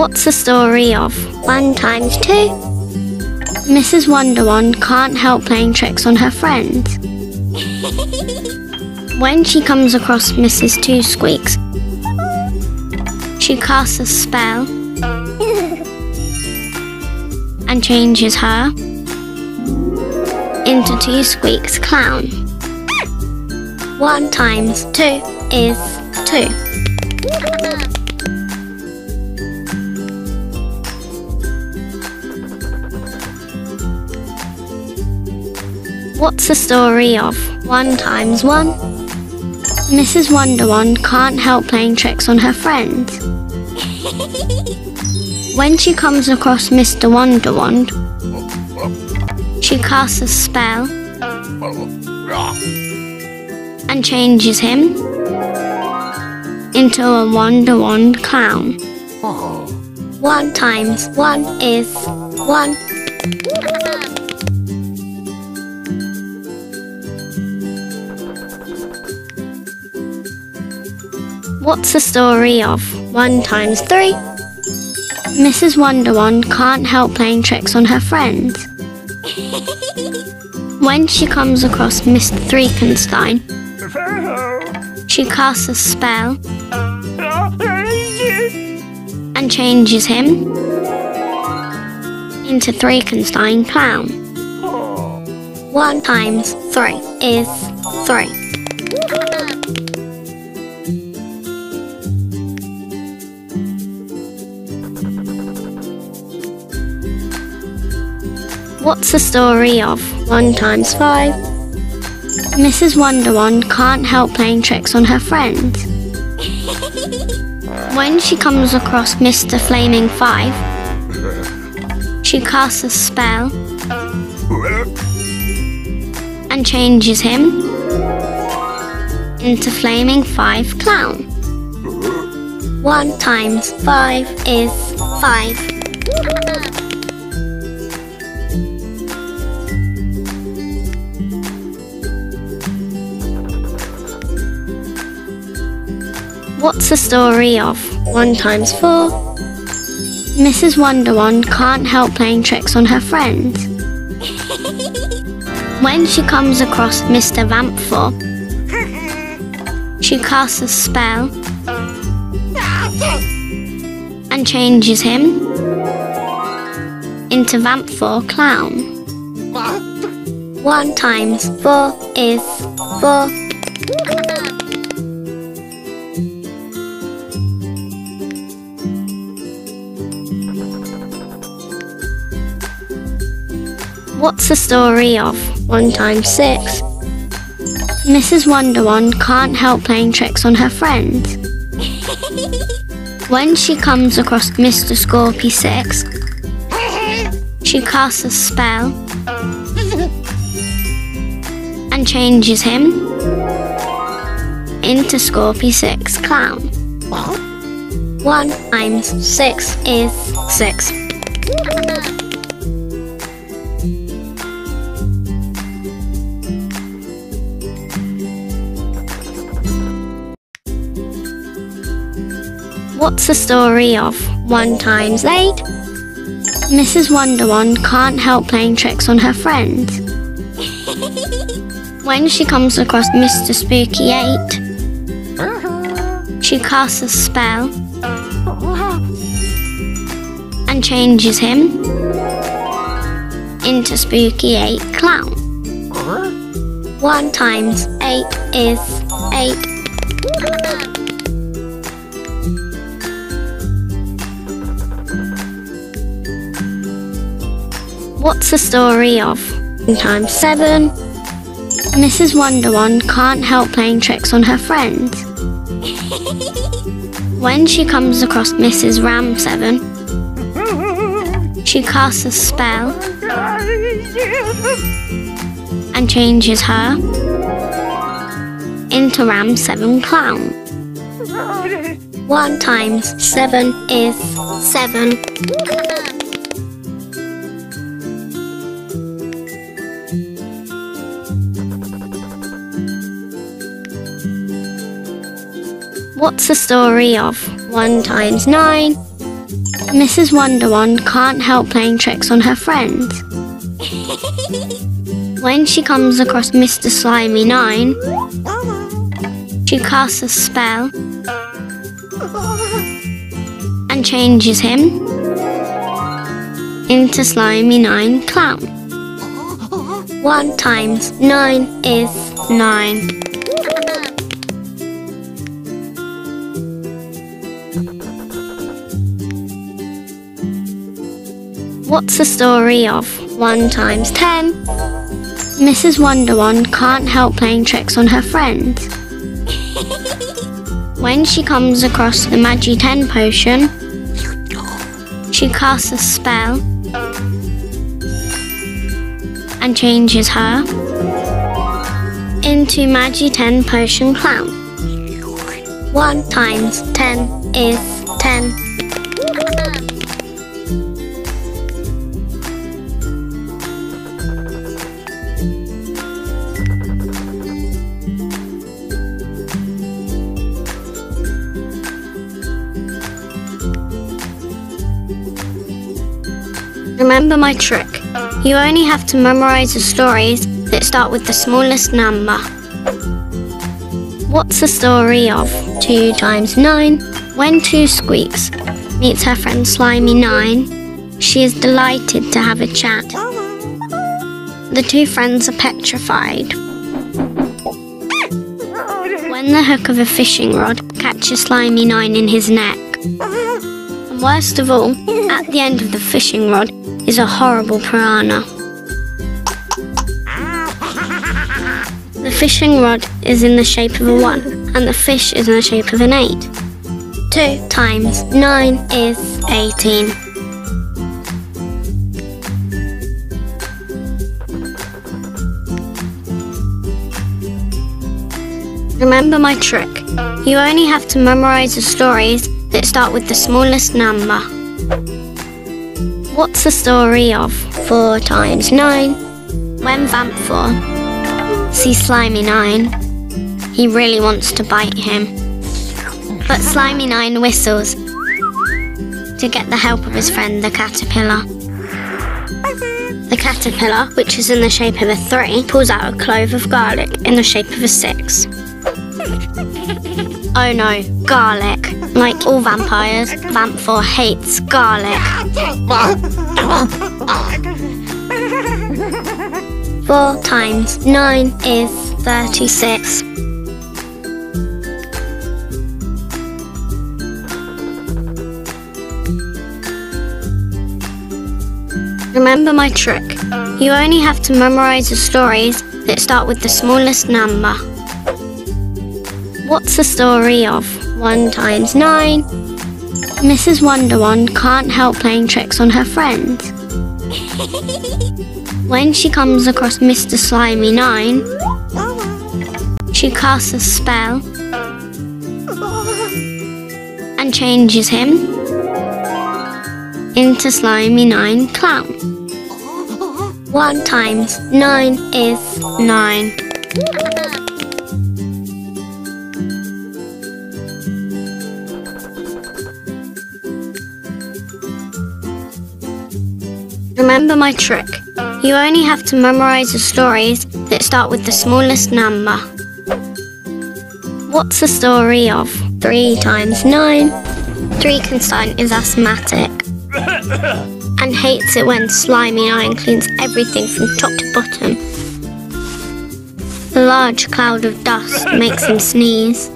What's the story of 1 times 2? Mrs. Wonderwand can't help playing tricks on her friends. when she comes across Mrs. Two Squeaks, she casts a spell and changes her into Two Squeaks Clown. 1 times 2 is 2. What's the story of 1 times 1? Mrs. Wonderwand can't help playing tricks on her friends. when she comes across Mr. Wonderwand, she casts a spell and changes him into a Wonderwand clown. 1 times 1 is 1. What's the story of 1 times 3? Mrs. Wonderwand can't help playing tricks on her friends. when she comes across Mr. Threekenstein, she casts a spell and changes him into Threekenstein Clown. 1 times 3 is 3. What's the story of 1 times 5? Mrs. Wonderwand can't help playing tricks on her friends. when she comes across Mr. Flaming 5, she casts a spell and changes him into Flaming 5 Clown. 1 times 5 is 5. What's the story of 1 times 4? Mrs. Wonderwand can't help playing tricks on her friends. when she comes across Mr. Vamp4, she casts a spell and changes him into Vamp4 Clown. 1 times 4 is 4. What's the story of 1 times 6? Mrs. Wonderwand can't help playing tricks on her friends. when she comes across Mr. Scorpy 6, she casts a spell and changes him into Scorpy 6 Clown. 1 times 6 is 6. What's the story of 1 times 8? Mrs. Wonderwand can't help playing tricks on her friends. when she comes across Mr. Spooky 8, she casts a spell and changes him into Spooky 8 Clown. 1 times 8 is 8. What's the story of 1 times 7? Mrs. Wonderwand can't help playing tricks on her friends. when she comes across Mrs. Ram 7, she casts a spell and changes her into Ram 7 Clown. 1 times 7 is 7. What's the story of 1 times 9? Mrs. Wonderwand can't help playing tricks on her friends. when she comes across Mr. Slimy 9, she casts a spell and changes him into Slimy 9 Clown. 1 times 9 is 9. What's the story of 1 times 10? Mrs. Wonderwand can't help playing tricks on her friends. when she comes across the Magi 10 potion, she casts a spell and changes her into Magi 10 Potion Clown. 1 times 10 is 10. Remember my trick. You only have to memorize the stories that start with the smallest number. What's the story of 2 times 9? When 2 squeaks meets her friend Slimy 9, she is delighted to have a chat. The two friends are petrified. When the hook of a fishing rod catches Slimy 9 in his neck. And worst of all, at the end of the fishing rod is a horrible piranha. The fishing rod is in the shape of a 1, and the fish is in the shape of an 8. 2 times 9 is 18. Remember my trick. You only have to memorize the stories that start with the smallest number. What's the story of 4 times 9? When Vamp 4 sees Slimy 9, he really wants to bite him. But Slimy 9 whistles to get the help of his friend the caterpillar. The caterpillar, which is in the shape of a 3, pulls out a clove of garlic in the shape of a 6. Oh no, garlic. Like all vampires, Vamp 4 hates garlic. Four times nine is thirty-six. Remember my trick. You only have to memorize the stories that start with the smallest number. What's the story of 1 times 9? Mrs. Wonderwand can't help playing tricks on her friends. when she comes across Mr. Slimy 9, she casts a spell and changes him into Slimy 9 Clown. 1 times 9 is 9. Remember my trick. You only have to memorize the stories that start with the smallest number. What's the story of 3 times 9? Threekenstein is asthmatic and hates it when Slimy 9 cleans everything from top to bottom. A large cloud of dust makes him sneeze.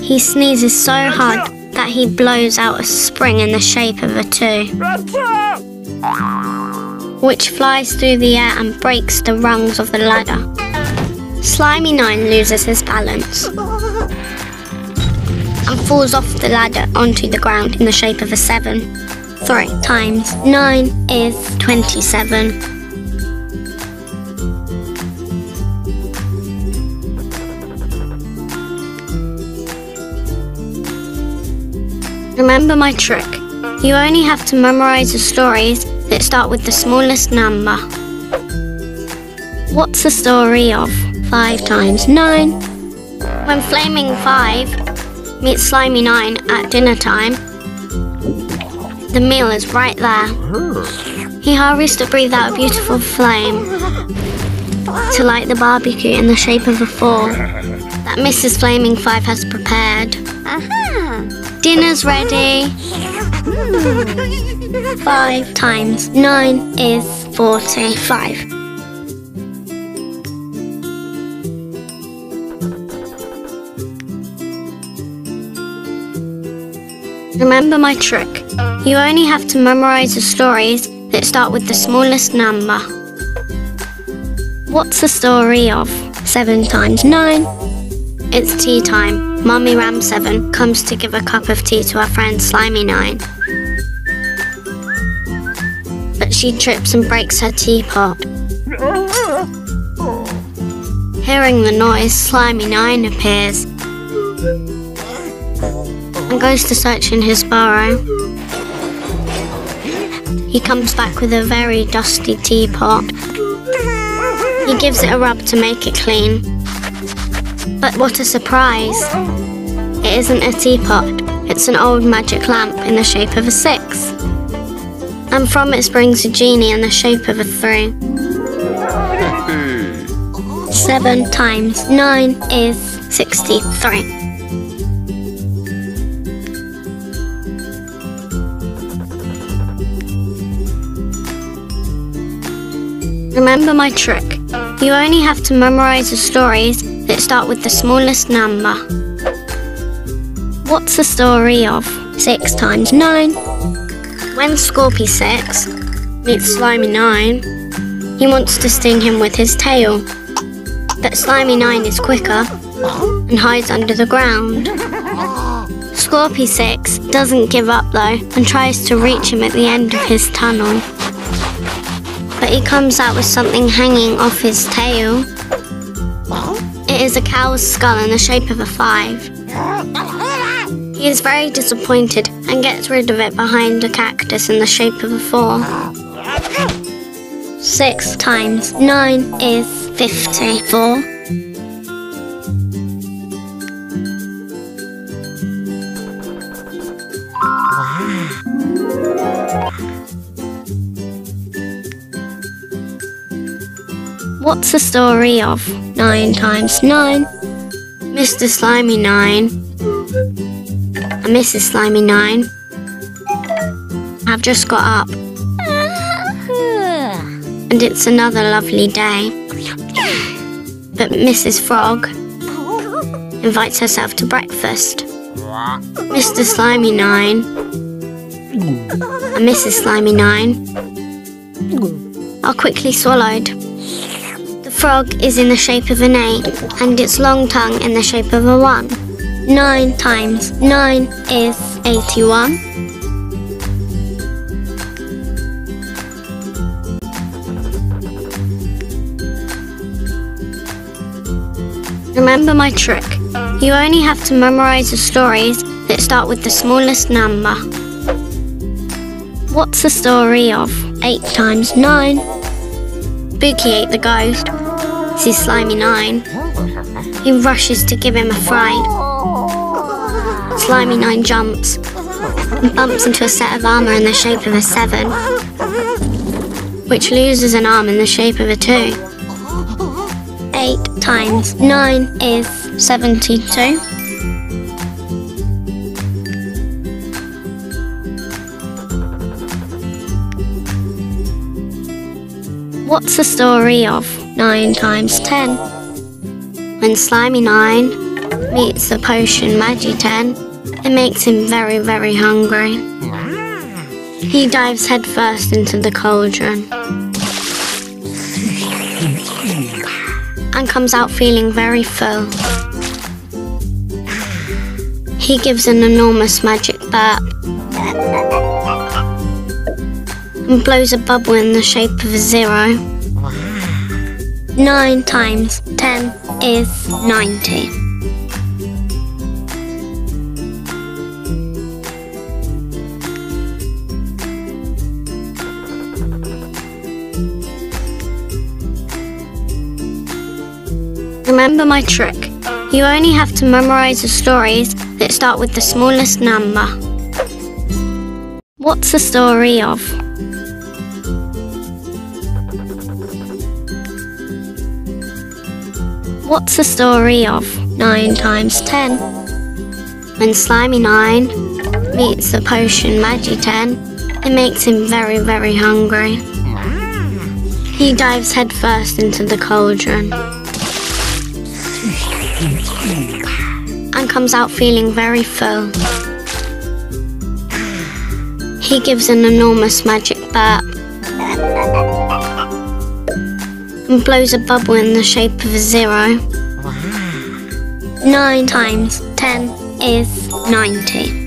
He sneezes so hard that he blows out a spring in the shape of a two, which flies through the air and breaks the rungs of the ladder. Slimy 9 loses his balance and falls off the ladder onto the ground in the shape of a 7. 3 times 9 is 27. Remember my trick. You only have to memorize the stories that start with the smallest number. What's the story of 5 times 9? When Flaming 5 meets Slimy 9 at dinner time. The meal is right there. He hurries to breathe out a beautiful flame to light the barbecue in the shape of a four that Mrs. Flaming Five has prepared. Dinner's ready. Five times nine is forty-five. Remember my trick. You only have to memorize the stories that start with the smallest number. What's the story of 7 times 9? It's tea time. Mummy Ram 7 comes to give a cup of tea to her friend Slimy 9. But she trips and breaks her teapot. Hearing the noise, Slimy 9 appears and goes to search in his burrow. He comes back with a very dusty teapot. He gives it a rub to make it clean. But what a surprise! It isn't a teapot, it's an old magic lamp in the shape of a six. And from it springs a genie in the shape of a three. Seven times nine is sixty-three. Remember my trick. You only have to memorize the stories that start with the smallest number. What's the story of 6 times 9? When Scorpy 6 meets Slimy 9, he wants to sting him with his tail. But Slimy 9 is quicker and hides under the ground. Scorpy 6 doesn't give up though and tries to reach him at the end of his tunnel but he comes out with something hanging off his tail. Is a cow's skull in the shape of a five. He is very disappointed and gets rid of it behind a cactus in the shape of a four. Six times nine is fifty-four. What's the story of 9 times 9? Mr. Slimy 9 and Mrs. Slimy 9 have just got up. And it's another lovely day. But Mrs. Frog invites herself to breakfast. Mr. Slimy 9 and Mrs. Slimy 9 are quickly swallowed frog is in the shape of an 8 and its long tongue in the shape of a 1. 9 times 9 is 81. Remember my trick. You only have to memorize the stories that start with the smallest number. What's the story of 8 times 9? Spooky 8 the ghost sees Slimy 9. He rushes to give him a fright. Slimy 9 jumps and bumps into a set of armour in the shape of a 7, which loses an arm in the shape of a 2. 8 times 9 is 72. What's the story of 9 times 10. When Slimy 9 meets the potion Magi 10, it makes him very, very hungry. He dives headfirst into the cauldron and comes out feeling very full. He gives an enormous magic burp and blows a bubble in the shape of a zero. 9 times 10 is 90. Remember my trick. You only have to memorize the stories that start with the smallest number. What's the story of? What's the story of 9 times 10? When Slimy 9 meets the potion Magi 10, it makes him very, very hungry. He dives headfirst into the cauldron and comes out feeling very full. He gives an enormous magic burp and blows a bubble in the shape of a zero. Nine times ten is ninety.